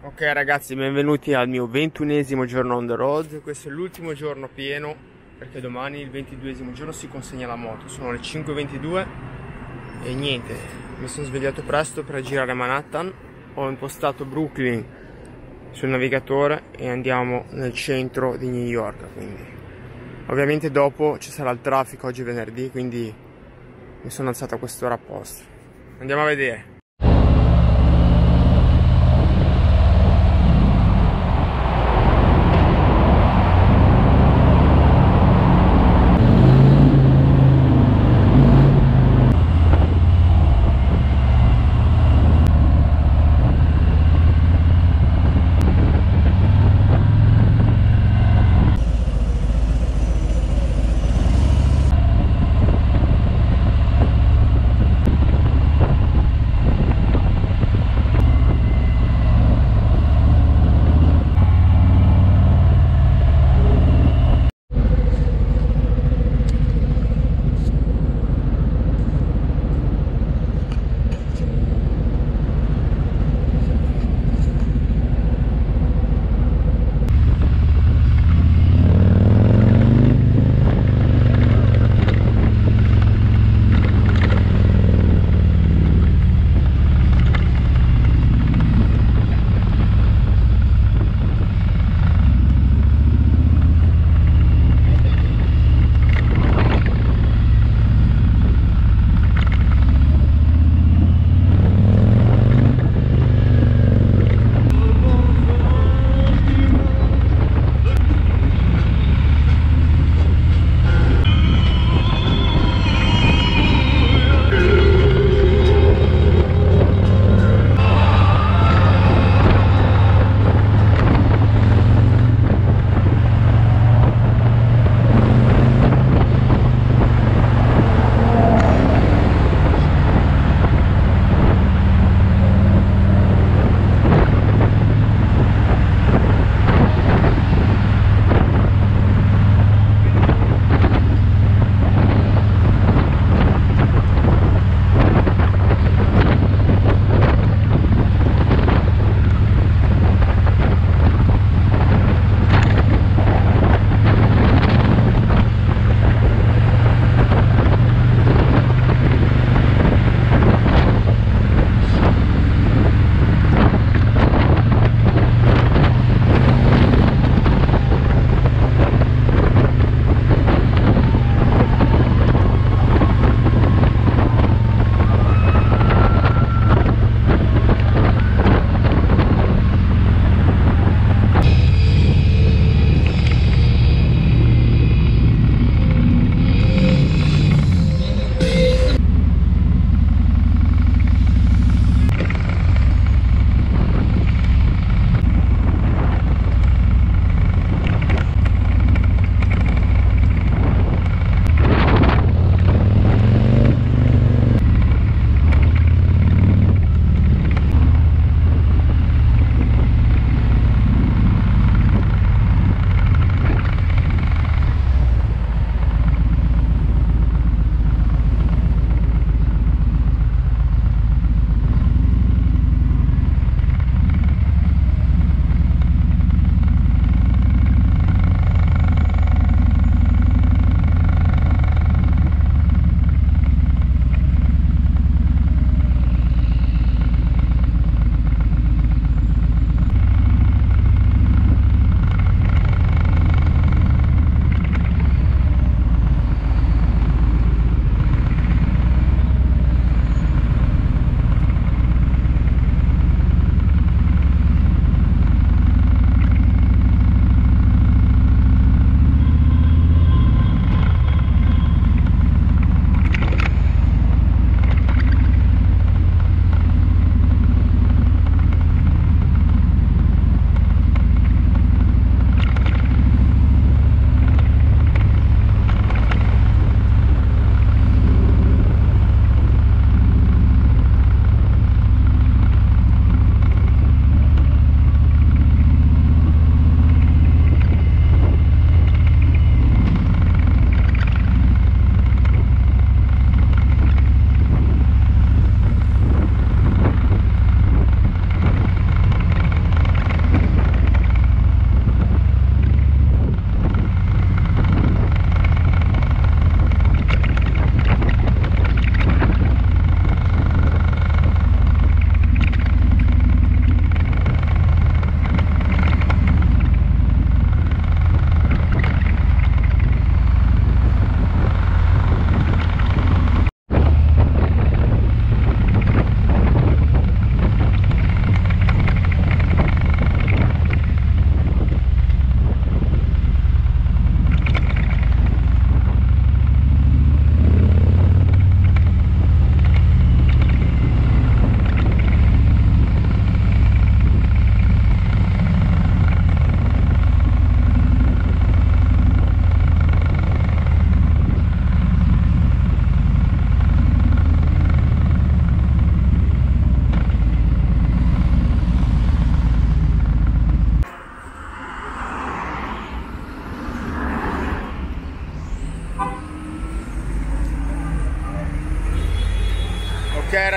Ok ragazzi, benvenuti al mio ventunesimo giorno on the road. Questo è l'ultimo giorno pieno perché domani, il ventiduesimo giorno, si consegna la moto. Sono le 5.22 e niente, mi sono svegliato presto per girare Manhattan. Ho impostato Brooklyn sul navigatore e andiamo nel centro di New York. Quindi, ovviamente dopo ci sarà il traffico oggi è venerdì, quindi mi sono alzato a quest'ora apposta. Andiamo a vedere.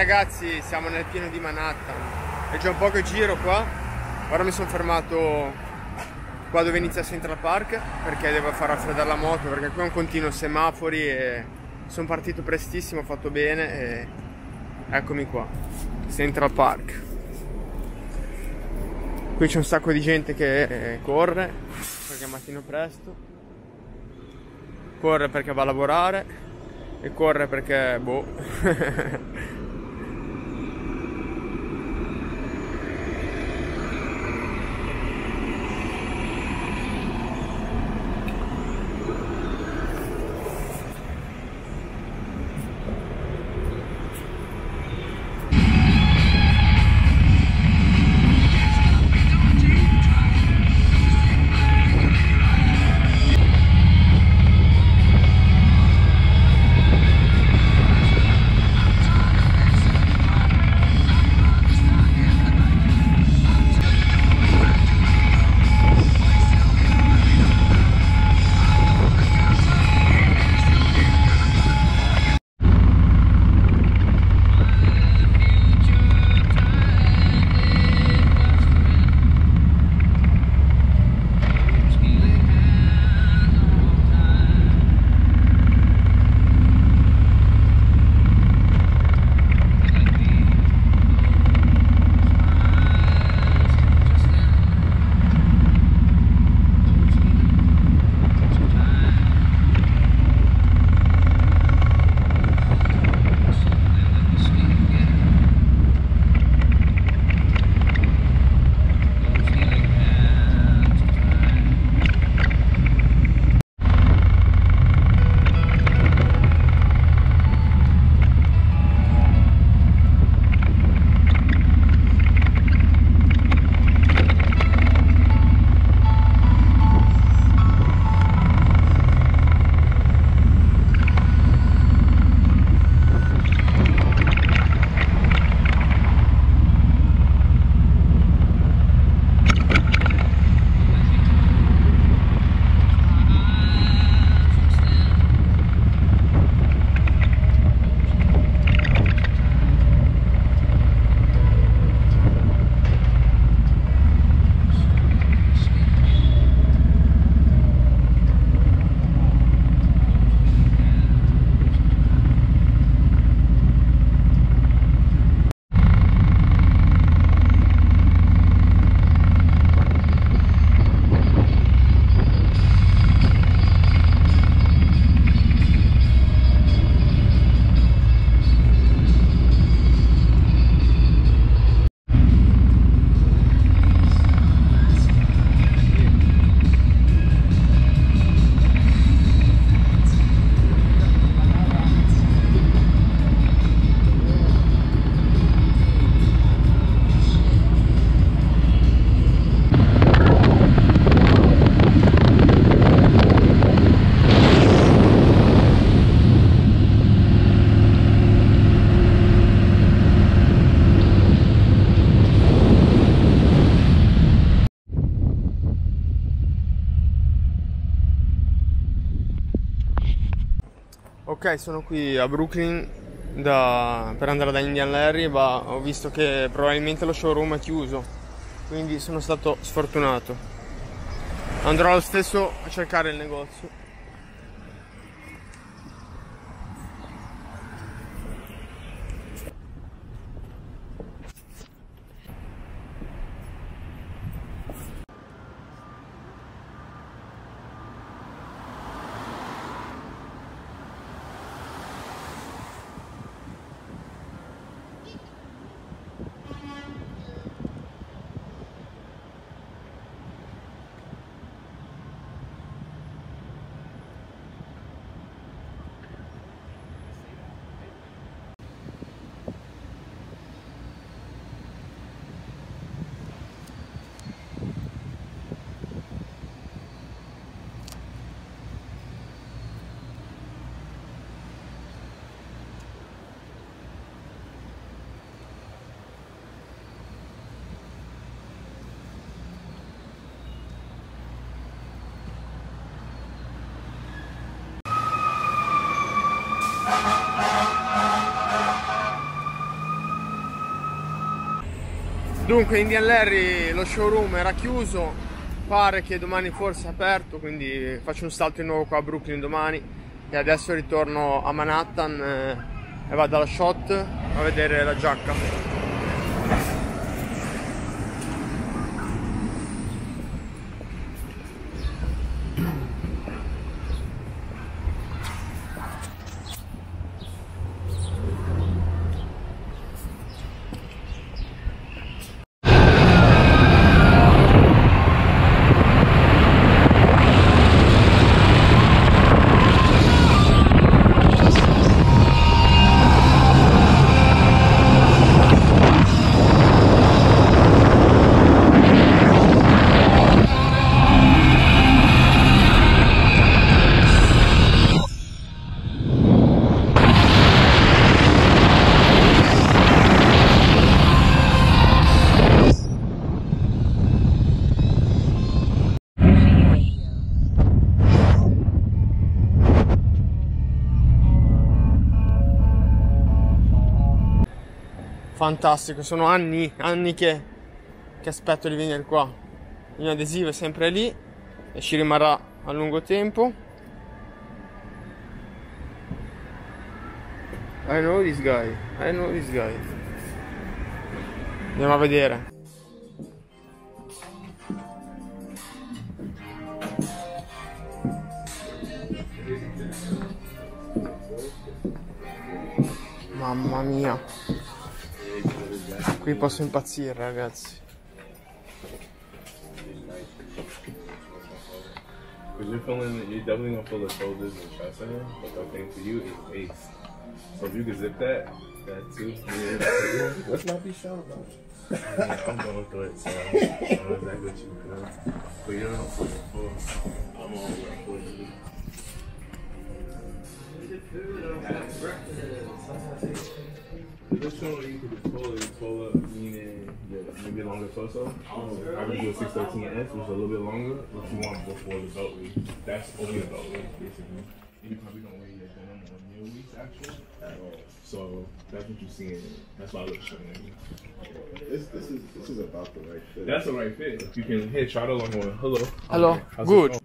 Ragazzi, siamo nel pieno di Manhattan. È già un po' che giro qua. Ora mi sono fermato qua dove inizia Central Park perché devo far raffreddare la moto perché qui è un continuo semafori e sono partito prestissimo, ho fatto bene e eccomi qua. Central Park. Qui c'è un sacco di gente che eh, corre perché è mattino presto. Corre perché va a lavorare e corre perché boh Ok, sono qui a Brooklyn da, per andare da Indian Larry, ma ho visto che probabilmente lo showroom è chiuso, quindi sono stato sfortunato. Andrò lo stesso a cercare il negozio. Dunque Indian Larry lo showroom era chiuso, pare che domani forse è aperto, quindi faccio un salto di nuovo qua a Brooklyn domani e adesso ritorno a Manhattan eh, e vado alla shot a vedere la giacca. Fantastico, sono anni, anni che, che aspetto di venire qua. Il mio adesivo è sempre lì e ci rimarrà a lungo tempo. I know this guy, I know this guy. Andiamo a vedere. Mamma mia. Qui posso impazzire ragazzi. Because you're feeling, you're definitely gonna feel the shoulders and chest in it, but the thing for you is ace. So if you can zip that, that too. Yeah. Let's not be shy about it. I'm going through it, so I know exactly what you feel. But you're not for I'm all for you. This one you could just pull it, pull up, meaning yeah, maybe longer torso. I would do a 613S, which is a little bit longer, but you want before the belt week. That's only a belt week, basically. You probably don't wear your denim on your weeks, actually, at all. So that's what you're seeing. That's why I look showing you. This, this is this is about the right fit. That's the right fit. You can here try it along one. Hello. Hello. How's it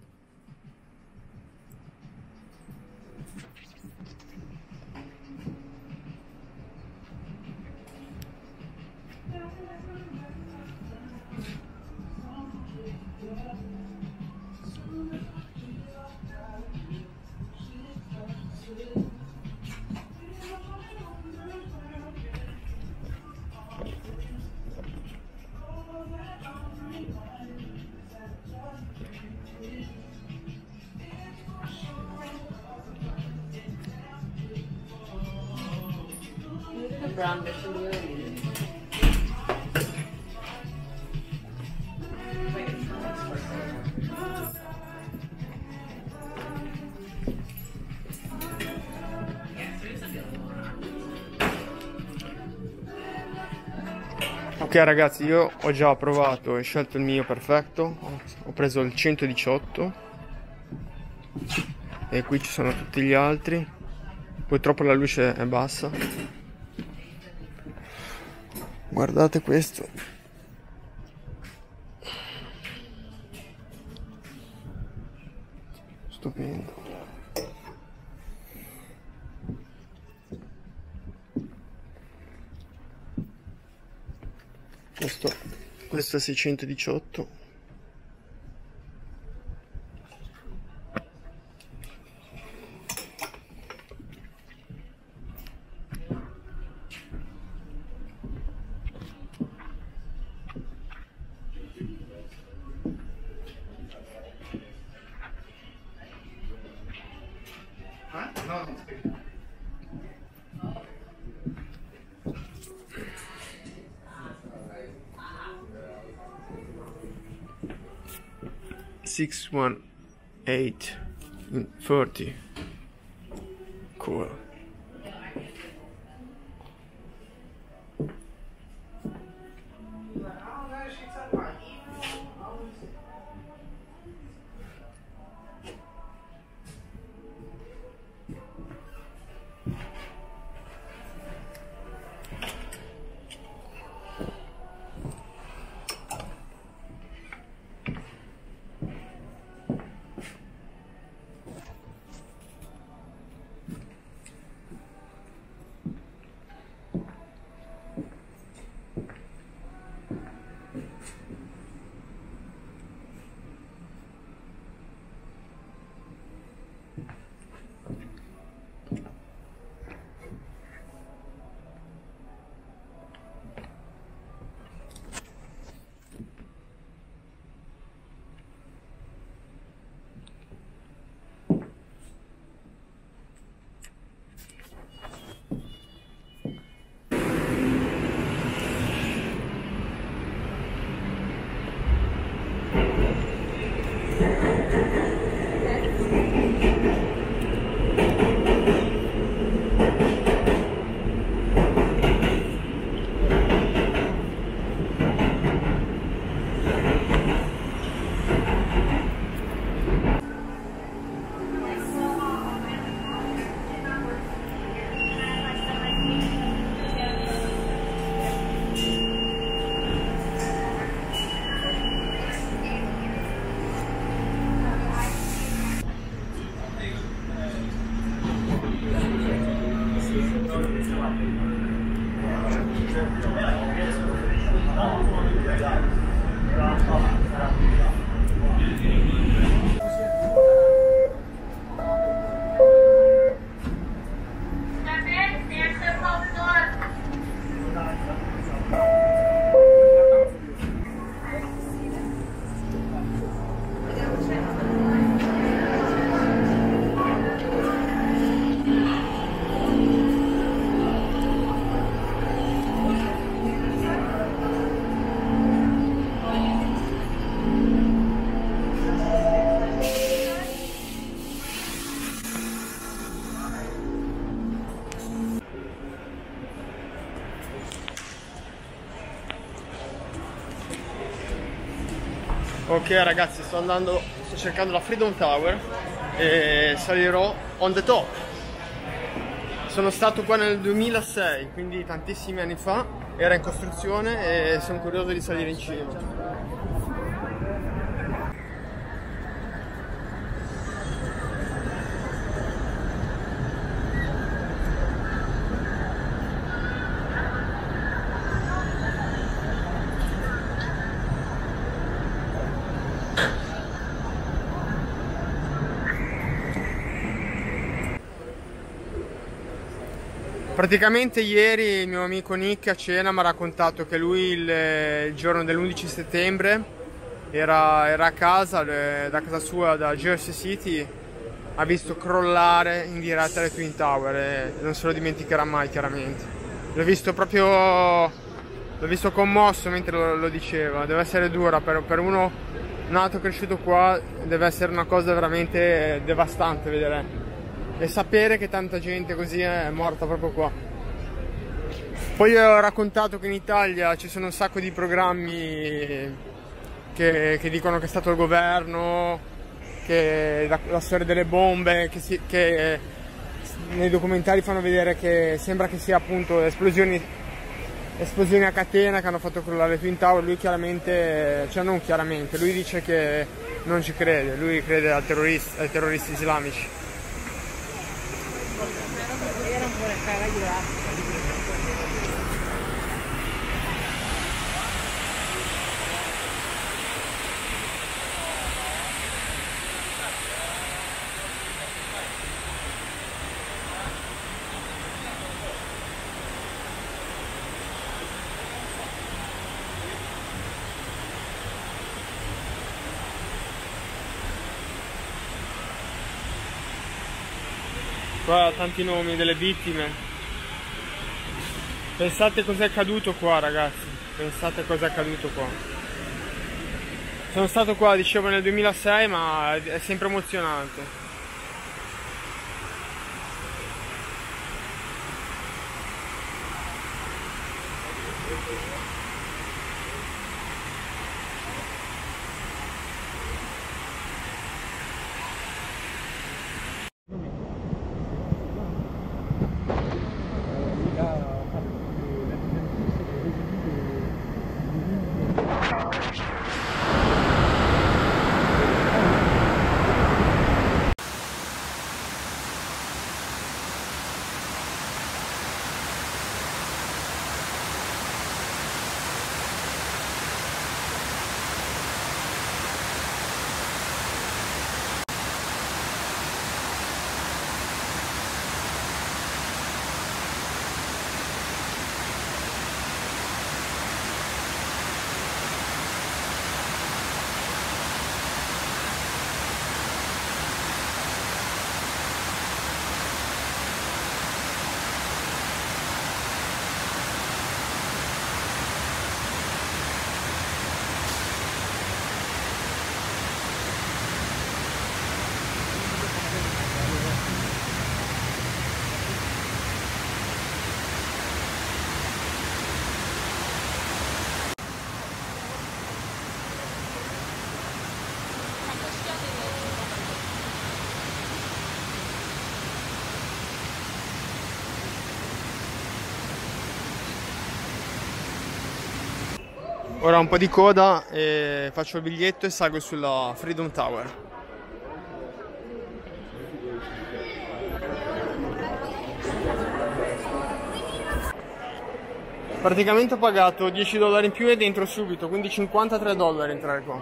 Brown version di Verona. Ok ragazzi, io ho già provato e scelto il mio perfetto. Ho preso il 118 e qui ci sono tutti gli altri. Purtroppo la luce è bassa. Guardate questo. Stupendo. Questo, questo è 618. 30 Ok ragazzi sto andando, sto cercando la Freedom Tower e salirò on the top. Sono stato qua nel 2006, quindi tantissimi anni fa, era in costruzione e sono curioso di salire in cima. Praticamente ieri il mio amico Nick a cena mi ha raccontato che lui il, il giorno dell'11 settembre era, era, a casa, da casa sua, da Jersey City, ha visto crollare in diretta le Twin Tower e non se lo dimenticherà mai chiaramente. L'ho visto proprio, l'ho visto commosso mentre lo, lo, diceva, deve essere dura per, per uno nato e cresciuto qua, deve essere una cosa veramente devastante vedere e sapere che tanta gente così è morta proprio qua. Poi ho raccontato che in Italia ci sono un sacco di programmi che, che dicono che è stato il governo, che la, la storia delle bombe, che, si, che, nei documentari fanno vedere che sembra che sia appunto esplosioni, esplosioni a catena che hanno fatto crollare Twin Tower. Lui chiaramente, cioè non chiaramente, lui dice che non ci crede, lui crede ai terroristi, ai terroristi islamici. Qua tanti nomi delle vittime. Pensate cos'è accaduto qua ragazzi. Pensate cos'è accaduto qua. Sono stato qua, dicevo, nel 2006 ma è sempre emozionante. Ora un po' di coda e faccio il biglietto e salgo sulla Freedom Tower. Praticamente ho pagato 10 dollari in più e dentro subito, quindi 53 dollari entrare qua.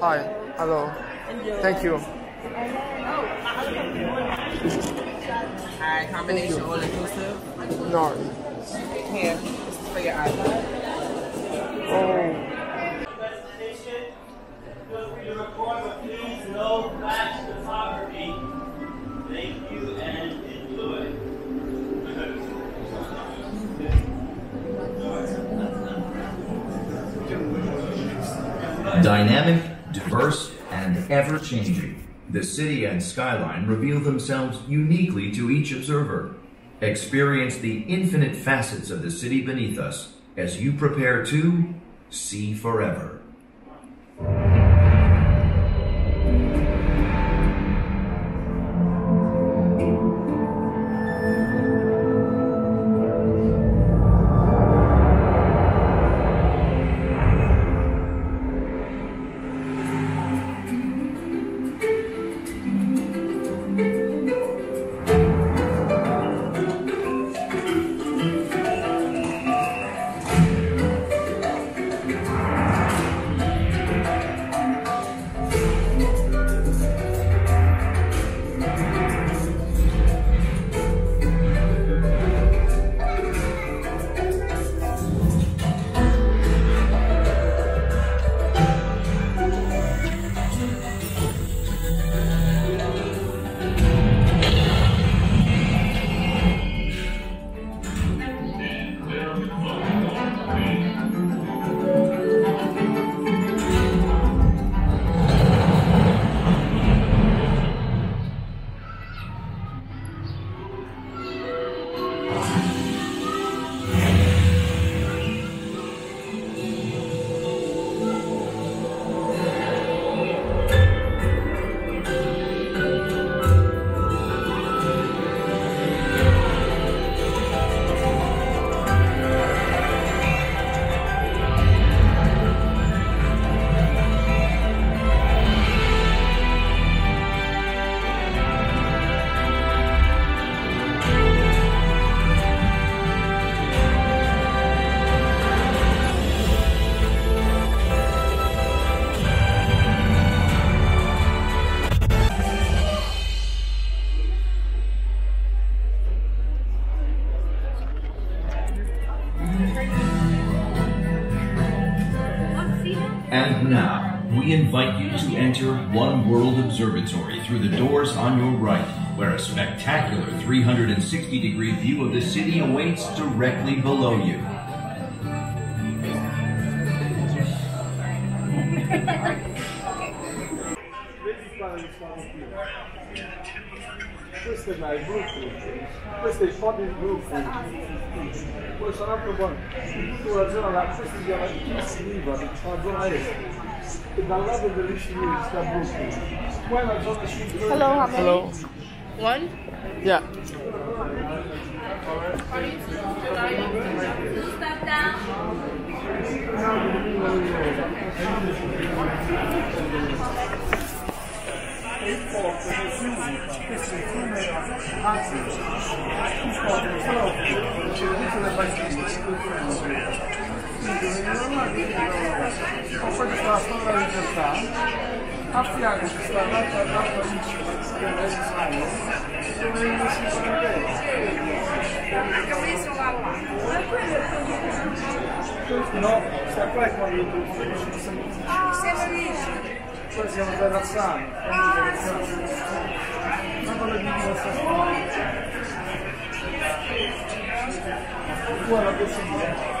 Hi, hello. Thank you. Alright, combination all inclusive. No. Here, this is for your iPad. Dynamic, diverse, and ever changing, the city and skyline reveal themselves uniquely to each observer. Experience the infinite facets of the city beneath us as you prepare to see forever. Enter One World Observatory through the doors on your right, where a spectacular 360 degree view of the city awaits directly below you. Vedi qua dove stanno qui. Questo è là, il Brooklyn. Questo è il pod di Brooklyn. Poi sono altro buono. Tu la zona là, questa si chiama Kiss River, c'è la zona est. E dal lato del Richelieu sta Brooklyn. Qua è la zona sud. Hello, how many? Hello. One? Yeah. Step down. Il porto che si usa, questo è il fiume anzi, il porto è solo tutte le banchine, quindi normali poi poi sta la storia di libertà, a fianco ci sta l'altra l'altra vicina, che è il Saio, dove si sono No, sta qua è quando tu Poi siamo terrazzati, quando terrazziamo. Ma cosa dico questa storia? Ancora così, eh?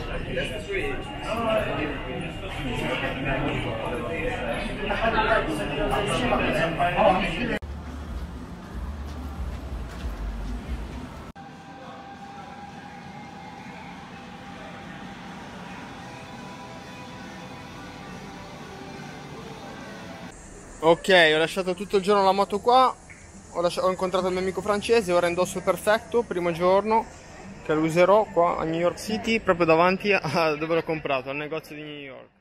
Ok, ho lasciato tutto il giorno la moto qua, ho, lasci- ho incontrato il mio amico francese, ora indosso il perfetto, primo giorno, lo userò qua a New York City, proprio davanti a dove l'ho comprato, al negozio di New York.